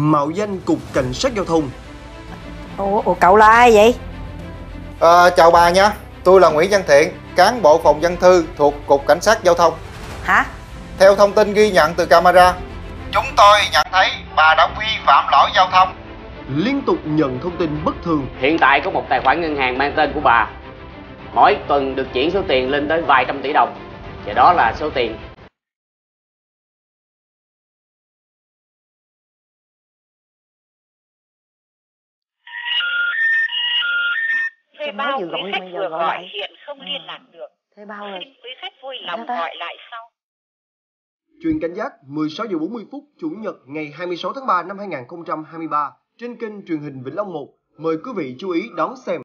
mạo danh Cục Cảnh sát Giao thông. Ủa, ủa cậu là ai vậy? À, chào bà nha, tôi là Nguyễn Văn Thiện, cán bộ phòng dân thư thuộc Cục Cảnh sát Giao thông. Hả? Theo thông tin ghi nhận từ camera, chúng tôi nhận thấy bà đã vi phạm lỗi giao thông. Liên tục nhận thông tin bất thường, Hiện tại có một tài khoản ngân hàng mang tên của bà. Mỗi tuần được chuyển số tiền lên tới vài trăm tỷ đồng. Và đó là số tiền Thuê mới bao quý khách vừa gọi gọi hiện không Ừ. liên lạc được. Thuê bao rồi. Xin quý khách vui lòng ta? gọi lại sau. truyền cảnh giác 16 giờ 40 phút Chủ nhật ngày 26 tháng 3 năm 2023 trên kênh truyền hình Vĩnh Long 1. Mời quý vị chú ý đón xem.